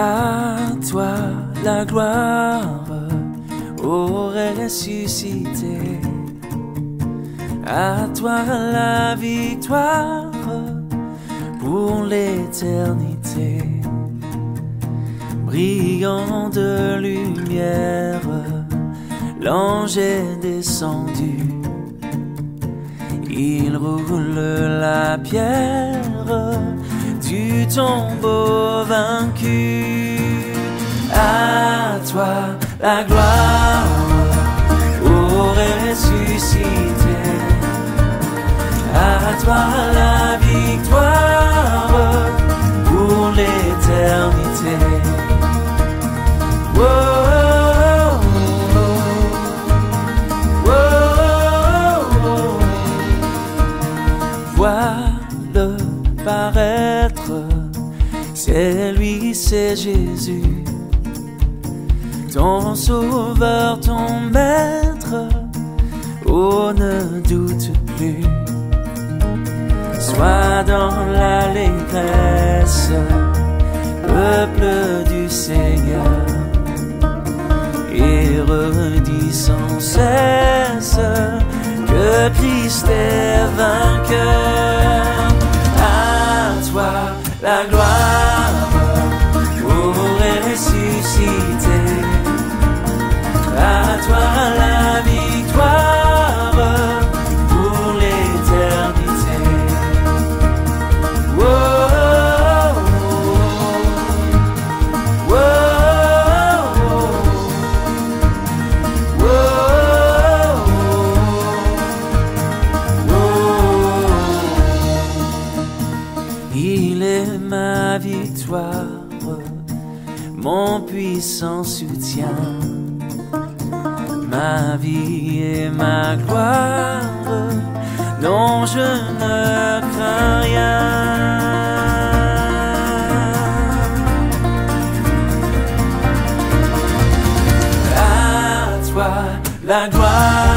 À toi la gloire, ô ressuscité. À toi la victoire pour l'éternité. Brillant de lumière, l'ange est descendu. Il roule la pierre du tombeau vaincu. Toi la gloire, ô ressuscité. À toi la victoire pour l'éternité. Oh. Vois-le paraître, c'est lui, c'est Jésus, ton sauveur, ton maître. Oh, ne doute plus. Sois dans l'allégresse, peuple du Seigneur, et redis sans cesse que Christ est vainqueur. À toi la gloire, pour ma victoire, mon puissant soutien. Ma vie et ma gloire, non je ne crains rien. À toi la gloire.